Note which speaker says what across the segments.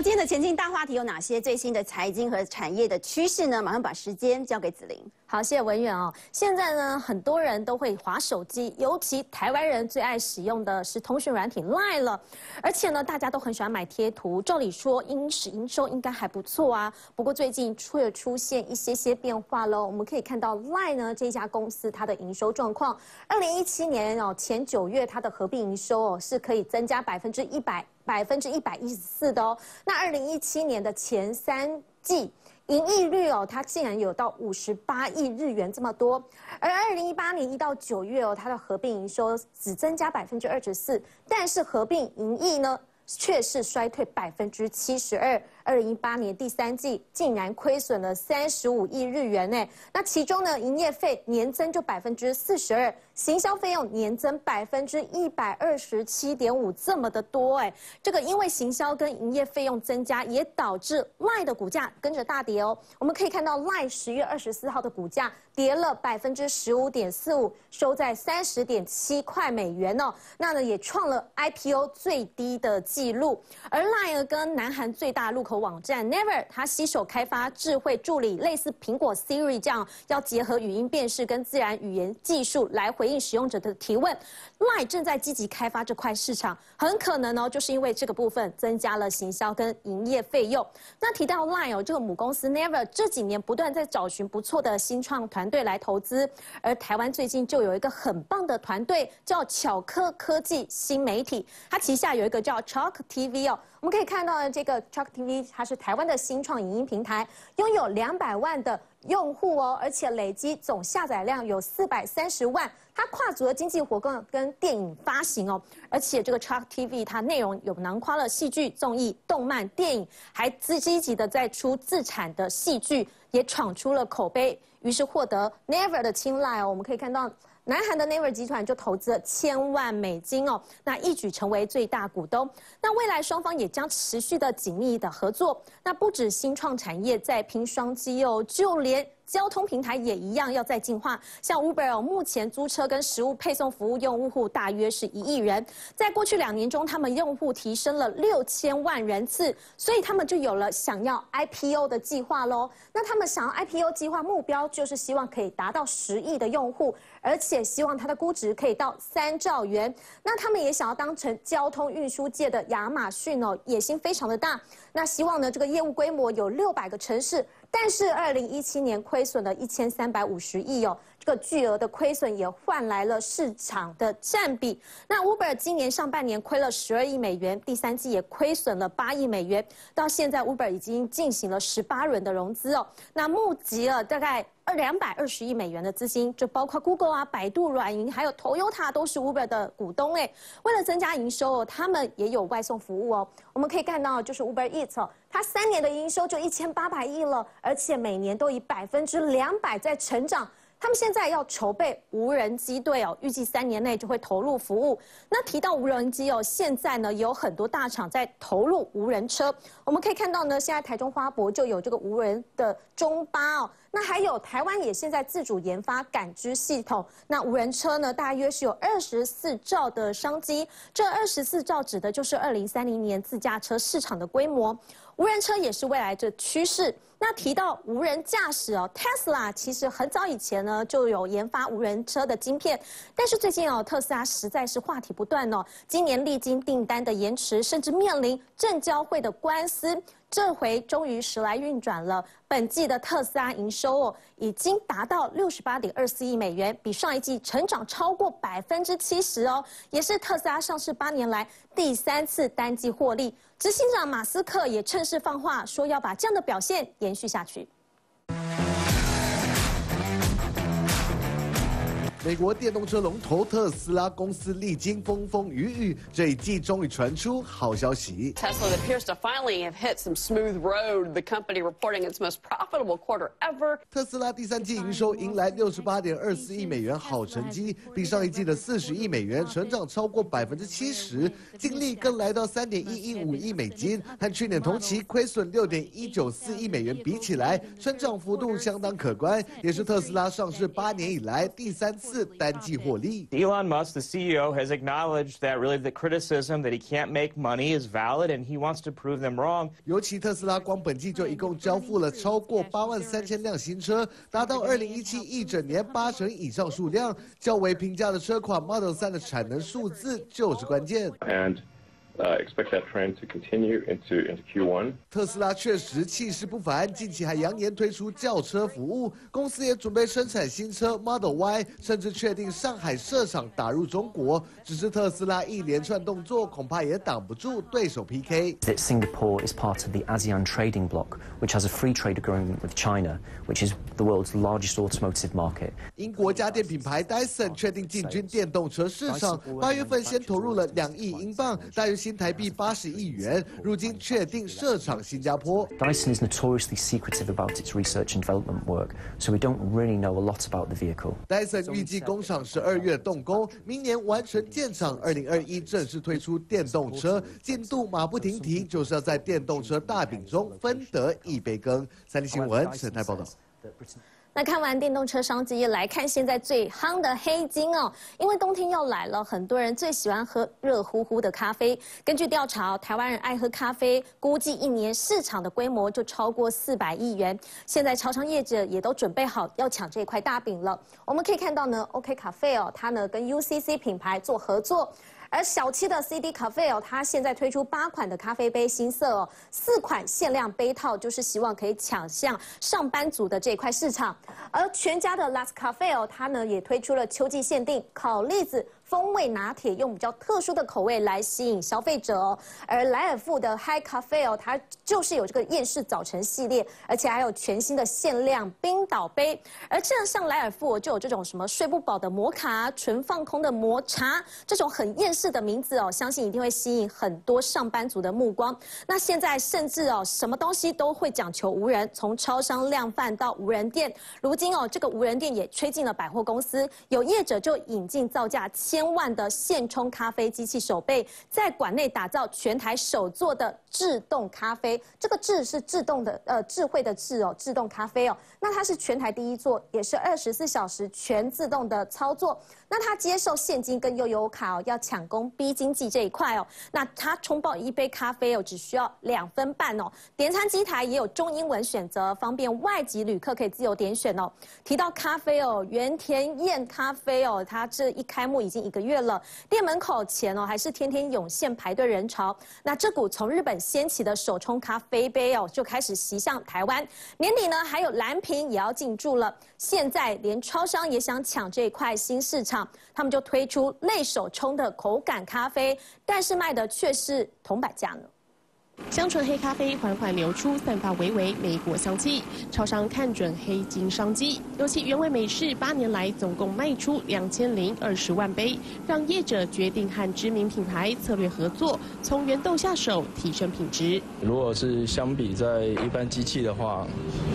Speaker 1: 今天的前进大话题有哪些最新的财经和产业的趋势呢？马上把时间交给子玲。
Speaker 2: 好，谢谢文远哦。现在呢，很多人都会划手机，尤其台湾人最爱使用的是通讯软体 Line 了。而且呢，大家都很喜欢买贴图。照理说，应是营收应该还不错啊。不过最近却出现一些些变化喽。我们可以看到 Line 呢这家公司它的营收状况，二零一七年哦前九月它的合并营收哦是可以增加百分之一百。百分之一百一十四的哦，那二零一七年的前三季盈利率哦，它竟然有到五十八亿日元这么多，而二零一八年一到九月哦，它的合并营收只增加百分之二十四，但是合并盈利呢却是衰退百分之七十二。二零一八年第三季竟然亏损了三十五亿日元呢，那其中呢，营业费年增就百分之四十二，行销费用年增百分之一百二十七点五，这么的多哎，这个因为行销跟营业费用增加，也导致 LINE 的股价跟着大跌哦。我们可以看到 LINE 十月二十四号的股价跌了百分之十五点四五，收在三十点七块美元哦，那呢也创了 IPO 最低的记录。而 LINE 跟南韩最大入口网站 Never，它携手开发智慧助理，类似苹果 Siri 这样，要结合语音辨识跟自然语言技术来回应使用者的提问。Line 正在积极开发这块市场，很可能呢，就是因为这个部分增加了行销跟营业费用。那提到 Line 哦，这个母公司 Never 这几年不断在找寻不错的新创团队来投资，而台湾最近就有一个很棒的团队叫巧科科技新媒体，它旗下有一个叫 Chalk TV 哦。我们可以看到这个 Chalk TV，它是台湾的新创影音平台，拥有两百万的用户哦，而且累积总下载量有四百三十万。它跨足了经济活动跟电影发行哦，而且这个 Truck TV 它内容有囊括了戏剧、综艺、动漫、电影，还积积极的在出自产的戏剧，也闯出了口碑，于是获得 Never 的青睐哦。我们可以看到。南韩的 Naver 集团就投资了千万美金哦，那一举成为最大股东。那未来双方也将持续的紧密的合作。那不止新创产业在拼双机哦，就连。交通平台也一样要在进化，像 Uber 目前租车跟食物配送服务用户大约是一亿人，在过去两年中，他们用户提升了六千万人次，所以他们就有了想要 IPO 的计划喽。那他们想要 IPO 计划目标就是希望可以达到十亿的用户，而且希望它的估值可以到三兆元。那他们也想要当成交通运输界的亚马逊哦，野心非常的大。那希望呢，这个业务规模有六百个城市。但是，二零一七年亏损了一千三百五十亿哦，这个巨额的亏损也换来了市场的占比。那 Uber 今年上半年亏了十二亿美元，第三季也亏损了八亿美元。到现在，Uber 已经进行了十八轮的融资哦，那募集了大概。二两百二十亿美元的资金，就包括 Google 啊、百度、软银，还有 Toyota 都是 Uber 的股东哎。为了增加营收哦，他们也有外送服务哦。我们可以看到，就是 Uber Eats 哦，它三年的营收就一千八百亿了，而且每年都以百分之两百在成长。他们现在要筹备无人机队哦，预计三年内就会投入服务。那提到无人机哦，现在呢有很多大厂在投入无人车。我们可以看到呢，现在台中花博就有这个无人的中巴哦。那还有台湾也现在自主研发感知系统。那无人车呢，大约是有二十四兆的商机。这二十四兆指的就是二零三零年自驾车市场的规模。无人车也是未来的趋势。那提到无人驾驶哦，Tesla 其实很早以前呢就有研发无人车的晶片，但是最近哦，特斯拉实在是话题不断哦。今年历经订单的延迟，甚至面临证交会的官司，这回终于时来运转了。本季的特斯拉营收哦，已经达到六十八点二四亿美元，比上一季成长超过百分之七十哦，也是特斯拉上市八年来第三次单季获利。执行长马斯克也趁势放话，说要把这样的表现延续下去。
Speaker 3: 美国电动车龙头特斯拉公司历经风风雨雨，这一季终于传出好消息。
Speaker 4: Tesla appears to finally have hit some smooth road. The company reporting its most profitable quarter ever.
Speaker 3: 特斯拉第三季营收迎来六十八点二四亿美元好成绩，比上一季的四十亿美元成长超过百分之七十，净利更来到三点一一五亿美金，和去年同期亏损六点一九四亿美元比起来，成长幅度相当可观，也是特斯拉上市八年以来第三次。次单季获利。
Speaker 5: Elon Musk, the CEO, has acknowledged that really the criticism that he can't make money is valid, and he wants to prove them wrong.
Speaker 3: 尤其特斯拉光本季就一共交付了超过八万三千辆新车，达到二零一七一整年八成以上数量。较为平价的车款 Model 3的产能数字就是关键。
Speaker 6: And uh, expect that trend to continue into into Q1.
Speaker 3: 特斯拉确实气势不凡，近期还扬言推出轿车服务，公司也准备生产新车 Model Y，甚至确定上海设厂打入中国。只是特斯拉一连串动作，恐怕也挡不住对手
Speaker 7: PK。That Singapore is part of the ASEAN trading bloc, which has a free trade agreement with China, which is the world's largest automotive market.
Speaker 3: 英国家电品牌 Dyson 确定进军电动车市场，八月份先投入了两亿英镑，大约 新台币八十亿元。如今确定设厂新加坡。
Speaker 7: Dyson is notoriously secretive about its research and development work, so we don't really know a lot about the vehicle.
Speaker 3: Dyson 预计工厂十二月动工，明年完成建厂，二零二一正式推出电动车，进度马不停蹄，就是要在电动车大饼中分得一杯羹。三立新闻陈泰报道。
Speaker 2: 那看完电动车商机，来看现在最夯的黑金哦。因为冬天要来了，很多人最喜欢喝热乎乎的咖啡。根据调查，台湾人爱喝咖啡，估计一年市场的规模就超过四百亿元。现在超商业者也都准备好要抢这块大饼了。我们可以看到呢，OK 咖啡哦，它呢跟 UCC 品牌做合作。而小七的 CD Cafe 哦，它现在推出八款的咖啡杯新色哦，四款限量杯套，就是希望可以抢向上班族的这块市场。而全家的 Last Cafe 哦，它呢也推出了秋季限定烤栗子。风味拿铁用比较特殊的口味来吸引消费者哦，而莱尔富的 High Cafe 哦，它就是有这个厌世早晨系列，而且还有全新的限量冰岛杯。而这样像莱尔富就有这种什么睡不饱的摩卡、纯放空的摩茶，这种很厌世的名字哦，相信一定会吸引很多上班族的目光。那现在甚至哦，什么东西都会讲求无人，从超商量贩到无人店，如今哦，这个无人店也吹进了百货公司，有业者就引进造价千。千万的现冲咖啡机器手背，在馆内打造全台首座的自动咖啡。这个“智”是自动的，呃，智慧的“智”哦，自动咖啡哦。那它是全台第一座，也是二十四小时全自动的操作。那它接受现金跟悠游卡哦，要抢攻 B 经济这一块哦。那它冲泡一杯咖啡哦，只需要两分半哦。点餐机台也有中英文选择，方便外籍旅客可以自由点选哦。提到咖啡哦，原田燕咖啡哦，它这一开幕已经。一个月了，店门口前哦还是天天涌现排队人潮。那这股从日本掀起的手冲咖啡杯哦，就开始袭向台湾。年底呢，还有蓝瓶也要进驻了。现在连超商也想抢这块新市场，他们就推出类手冲的口感咖啡，但是卖的却是铜板价呢。
Speaker 8: 香醇黑咖啡缓缓流出，散发微微莓果香气。超商看准黑金商机，尤其原味美式八年来总共卖出两千零二十万杯，让业者决定和知名品牌策略合作，从原豆下手提升品质。
Speaker 9: 如果是相比在一般机器的话，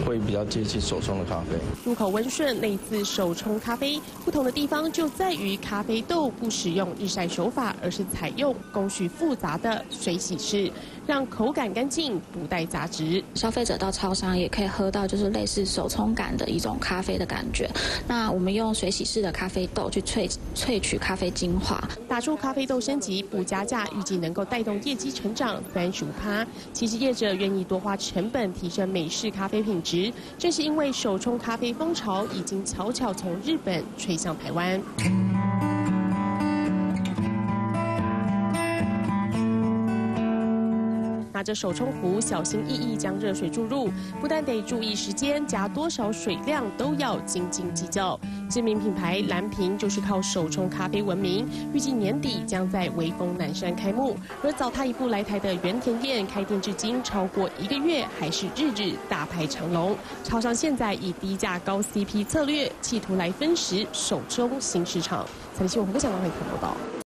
Speaker 9: 会比较接近手冲的咖啡。
Speaker 8: 入口温顺，类似手冲咖啡，不同的地方就在于咖啡豆不使用日晒手法，而是采用工序复杂的水洗式。让口感干净，不带杂质。
Speaker 10: 消费者到超商也可以喝到，就是类似手冲感的一种咖啡的感觉。那我们用水洗式的咖啡豆去萃萃取咖啡精华，
Speaker 8: 打出咖啡豆升级不加价，预计能够带动业绩成长三十五趴。其实业者愿意多花成本提升美式咖啡品质，正是因为手冲咖啡风潮已经悄悄从日本吹向台湾。着手冲壶，小心翼翼将热水注入，不但得注意时间，加多少水量都要斤斤计较。知名品牌蓝瓶就是靠手冲咖啡闻名，预计年底将在威风南山开幕。而早他一步来台的原田店，开店至今超过一个月，还是日日大排长龙。超商现在以低价高 CP 策略，企图来分食手冲新市场。财经新闻胡国祥为您报道。